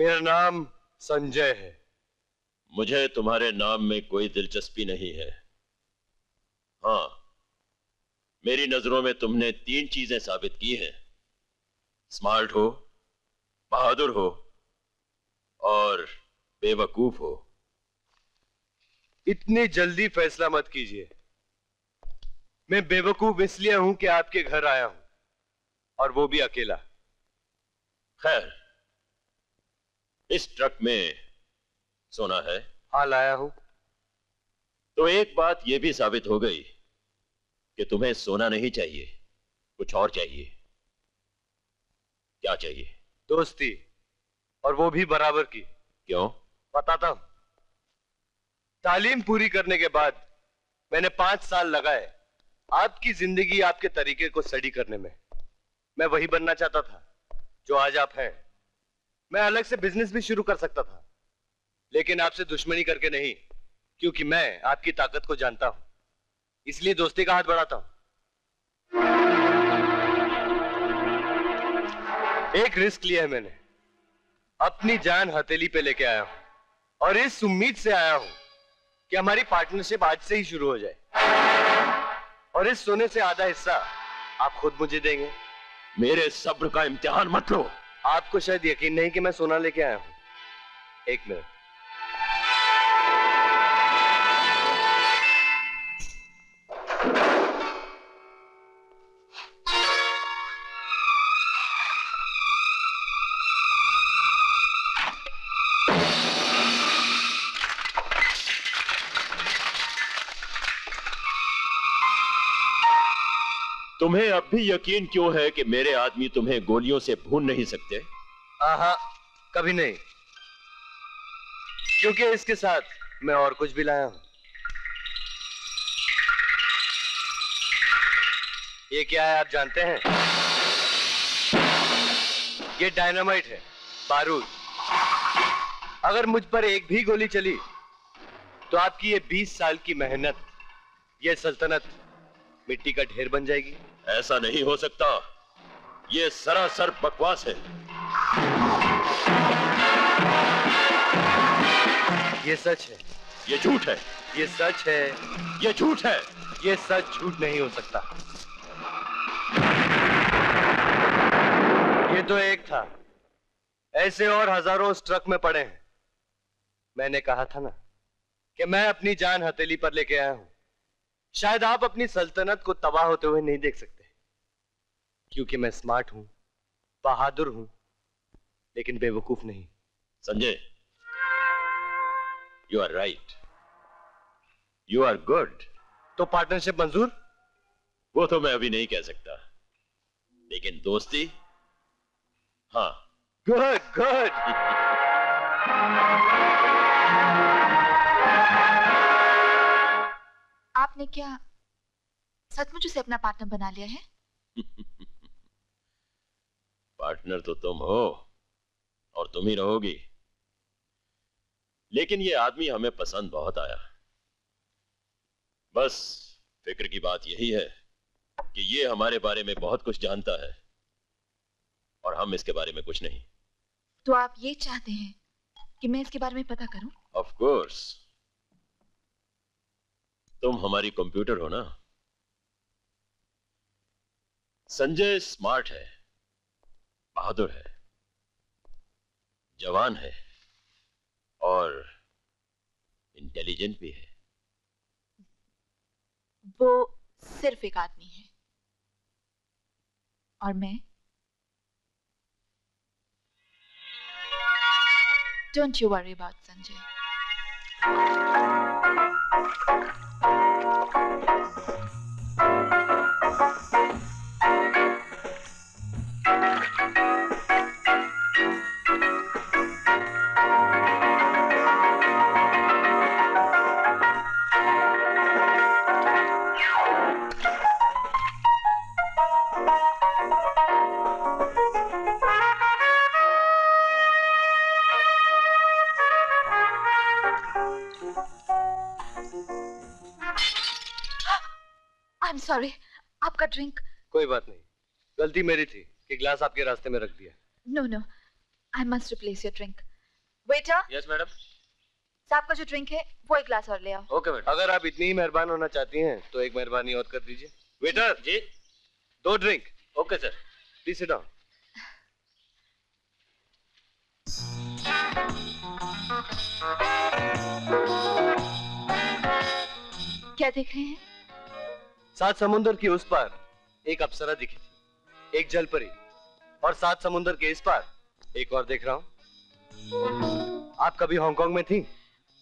मेरा नाम संजय है। मुझे तुम्हारे नाम में कोई दिलचस्पी नहीं है। हाँ मेरी नज़रों में तुमने तीन चीज़ें साबित की हैं। स्मार्ट हो बहादुर हो और बेवकूफ़ हो। इतनी जल्दी फैसला मत कीजिए। मैं बेवकूफ़ इसलिए हूँ कि आपके घर आया हूँ और वो भी अकेला। खैर इस ट्रक में सोना है। हाँ लाया हूँ। तो एक बात यह भी साबित हो गई कि तुम्हें सोना नहीं चाहिए कुछ और चाहिए। क्या चाहिए? दोस्ती और वो भी बराबर की। क्यों? बताता हूँ। तालीम पूरी करने के बाद मैंने पाँच साल लगाए आपकी ज़िंदगी आपके तरीके को स्टडी करने में। मैं वही बनना चाहता था जो आज आप हैं। मैं अलग से बिज़नेस भी शुरू कर सकता था। लेकिन आपसे दुश्मनी करके नहीं, क्योंकि मैं आपकी ताकत को जानता हूँ। इसलिए दोस्ती का हाथ बढ़ाता हूँ। एक रिस्क लिया है मैंने। अपनी जान हथेली पे लेके आया हूँ और इस उम्मीद से आया हूँ कि हमारी पार्टनरशिप आज से ही शुरू हो जाए। और इस सोने से आधा हिस्सा आप खुद मुझे देंगे। मेरे सब्र का इम्तिहान मत लो। आपको शायद यकीन नहीं कि मैं सोना लेके आया हूँ। एक मिनट। तुम्हें अब भी यकीन क्यों है कि मेरे आदमी तुम्हें गोलियों से भून नहीं सकते? हाँ कभी नहीं। क्योंकि इसके साथ मैं और कुछ भी लाया हूँ। ये क्या है, आप जानते हैं? ये डायनामाइट है, बारूद। अगर मुझ पर एक भी गोली चली तो आपकी ये 20 साल की मेहनत, ये सल्तनत मिट्टी का ढेर बन जाएगी। ऐसा नहीं हो सकता। ये सरासर बकवास है। ये सच है। ये झूठ है। ये सच है। ये झूठ है। ये सच झूठ नहीं हो सकता। ये तो एक था। ऐसे और हज़ारों ट्रक में पड़े हैं। मैंने कहा था ना कि मैं अपनी जान हथेली पर लेके आया हूँ। शायद आप अपनी सल्तनत को तबाह होते हुए नहीं देख सकते। क्योंकि मैं स्मार्ट हूँ बहादुर हूँ लेकिन बेवकूफ़ नहीं। Sanjay you are right you are good तो पार्टनरशिप मंजूर? वो तो मैं अभी नहीं कह सकता। लेकिन दोस्ती? हाँ। गुड गुड आपने क्या सचमुच उसे अपना पार्टनर बना लिया है? पार्टनर तो तुम हो और तुम ही रहोगी। लेकिन ये आदमी हमें पसंद बहुत आया। बस फ़िक्र की बात यही है कि ये हमारे बारे में बहुत कुछ जानता है और हम इसके बारे में कुछ नहीं। तो आप ये चाहते हैं कि मैं इसके बारे में पता करूँ? ऑफ़ कोर्स तुम हमारी कंप्यूटर हो ना? संजय स्मार्ट है। बहादुर है, जवान है और इंटेलिजेंट भी है। वो सिर्फ़ एक आदमी है। और मैं? Don't you worry about Sanjay आपका ड्रिंक कोई बात नहीं। गलती मेरी थी कि ग्लास आपके रास्ते में रख दिया। No no I must replace your drink waiter yes madam साहब का जो ड्रिंक है वो एक ग्लास और ले आओ। ओके मैडम अगर आप इतनी ही मेहरबान होना चाहती हैं तो एक मेहरबानी और कर दीजिए। वेटर जी। दो drink okay sir please sit down क्या देख रहे हैं? सात समुंदर की उस पार एक अप्सरा दिखी थी एक जल परी। और सात समुद्र के इस पार एक और देख रहा हूँ। आप कभी हांगकांग में थी?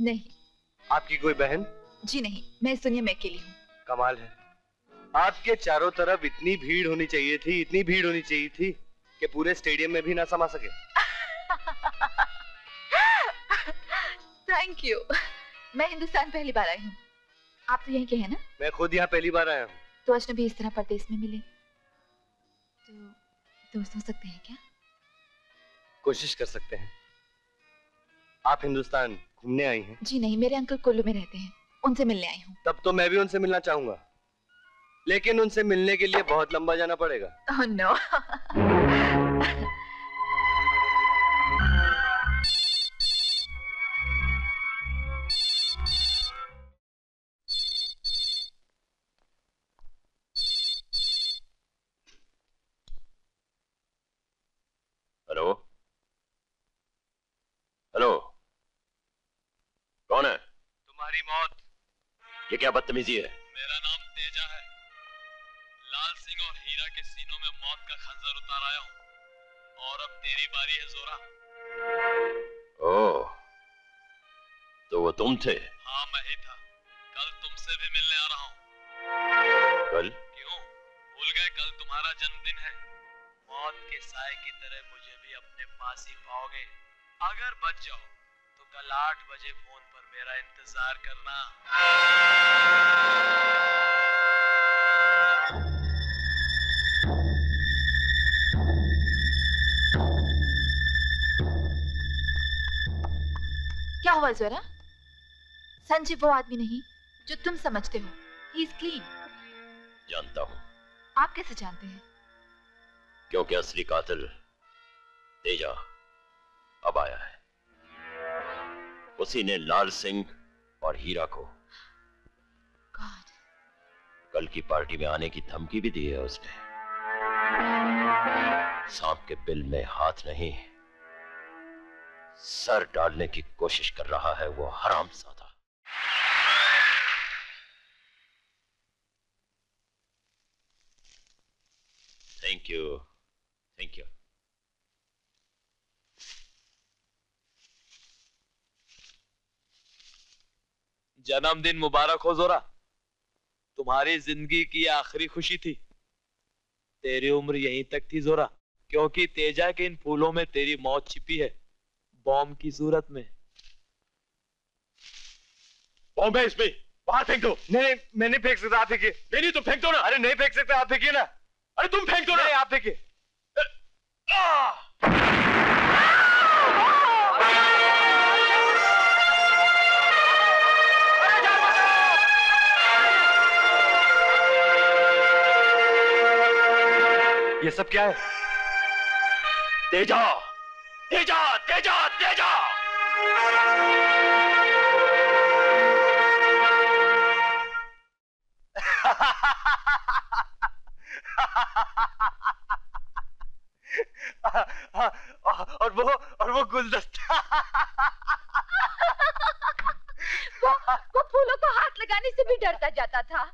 नहीं। आपकी कोई बहन? जी नहीं मैं दुनिया में अकेली हूँ। कमाल है। आपके चारों तरफ़ इतनी भीड़ होनी चाहिए थी इतनी भीड़ होनी चाहिए थी कि पूरे स्टेडियम में भी ना समा सके। थैंक यू मैं हिंदुस्तान पहली बार आई हूँ। आप तो यहीं के हैं ना? मैं खुद यहाँ पहली बार आया हूँ। तो अजनबी इस तरह परदेश में मिले। तो दोस्त हो सकते हैं क्या? कोशिश कर सकते हैं। आप हिंदुस्तान घूमने आई हैं। जी नहीं मेरे अंकल कुल्लू में रहते हैं। उनसे मिलने आई हूँ। तब तो मैं भी उनसे मिलना चाहूँगा। लेकिन उनसे मिलने के लिए बहुत लंबा जाना पड़ेगा। ओह नो मौत। ये क्या बदतमीजी है? मेरा नाम तेजा है। लाल सिंह और हीरा के सीनों में मौत का खंजर उतार आया हूँ। और अब तेरी बारी है जोरा। ओह तो वो तुम थे? हाँ मैं ही था। कल तुमसे भी मिलने आ रहा हूँ। कल? क्यों? भूल गए कल तुम्हारा जन्मदिन है। मौत के साय की तरह मुझे भी अपने पास ही पाओगे। अगर बच जाओ तो कल आठ बजे फ़ोन मेरा इंतज़ार करना। क्या हुआ जोरा? संजय वो आदमी नहीं जो तुम समझते हो। ही इज़ क्लीन जानता हूँ। आप कैसे जानते हैं? क्योंकि असली कातिल तेजा अब आया है। उसी ने लाल सिंह और हीरा को गॉड कल की पार्टी में आने की धमकी भी दी है उसने। सांप के बिल में हाथ नहीं सर डालने की कोशिश कर रहा है वो हराम सादा थैंक यू थैंक यू जन्मदिन मुबारक हो जोरा। तुम्हारी ज़िंदगी की आखिरी खुशी थी। तेरी उम्र यहीं तक थी जोरा क्योंकि तेजा के इन फूलों में तेरी मौत छिपी है बॉम्ब की सूरत में। बॉम्ब है इसमें बाहर फेंक दो। नहीं मैं नहीं फेंक सकता आप फेंकिए। नहीं नहीं तुम फेंक दो ना। अरे नहीं फेंक सकते आप फेंकिए ना। अरे तुम फेंक दो ना। नहीं आप फेंकिए। ये सब क्या है? तेजा! तेजा! तेजा! तेजा! और वो और वो गुलदस्ता वो, वो फूलों को हाथ लगाने से भी डरता जाता था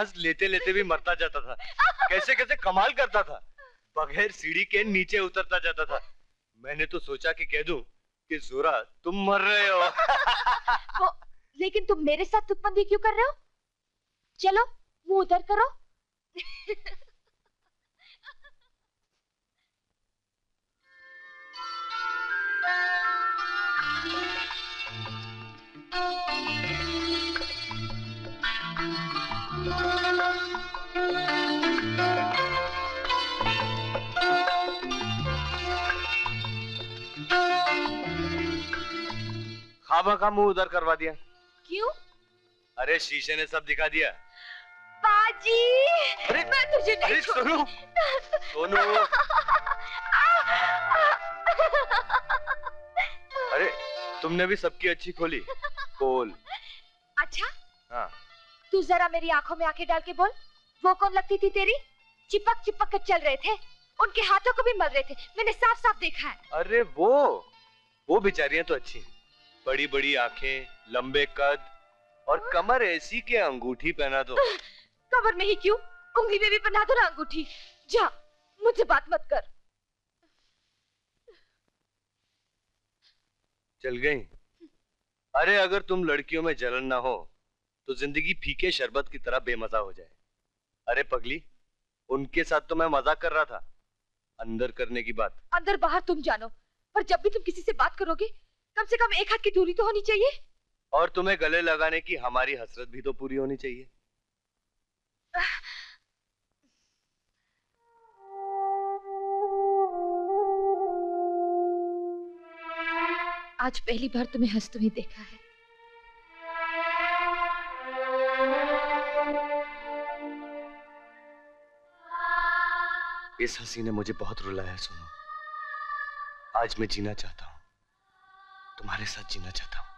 सांस लेते लेते भी मरता जाता था। कैसे कैसे कमाल करता था। बगैर सीढ़ी के नीचे उतरता जाता था। मैंने तो सोचा कि कह दूँ कि, जोरा, तुम मर रहे हो। वो, लेकिन तुम मेरे साथ तुकबंदी क्यों कर रहे हो? चलो, मुँह उधर करो। खामा खा मुँह उधर करवा दिया। क्यों? अरे शीशे ने सब दिखा दिया। बाजी अरे मैं तुझे नहीं अरे सोनू। सोनू। अरे तुमने भी सबकी अच्छी खोली। पोल अच्छा? हाँ। तू जरा मेरी आँखों में आँखें डाल के बोल। वो कौन लगती थी तेरी? चिपक चिपक कर चल रहे थे। उनके हाथों को भी मल रहे थे। मैंने साफ़ साफ़ देखा है। अरे वो वो बेचारियाँ तो अच्छी हैं। बड़ी बड़ी आँखें लंबे कद और कमर ऐसी के अंगूठी पहना दो। कमर में ही क्यों? उंगली में भी बना दो ना अंगूठी। जा मुझसे बात मत कर। चल गई। अरे अगर तुम लड़कियों में जलन ना हो तो ज़िंदगी फीके शरबत की तरह बेमजा हो जाए। अरे पगली उनके साथ तो मैं मज़ाक कर रहा था। अंदर करने की बात। अंदर बाहर तुम जानो पर जब भी तुम किसी से बात करोगे कम से कम एक हाथ की दूरी तो होनी चाहिए। और तुम्हें गले लगाने की हमारी हसरत भी तो पूरी होनी चाहिए। आज पहली बार तुम्हें हँसते हुए देखा है। इस हँसी ने मुझे बहुत रुलाया सुनो। आज मैं जीना चाहता हूँ। तुम्हारे साथ जीना चाहता हूँ।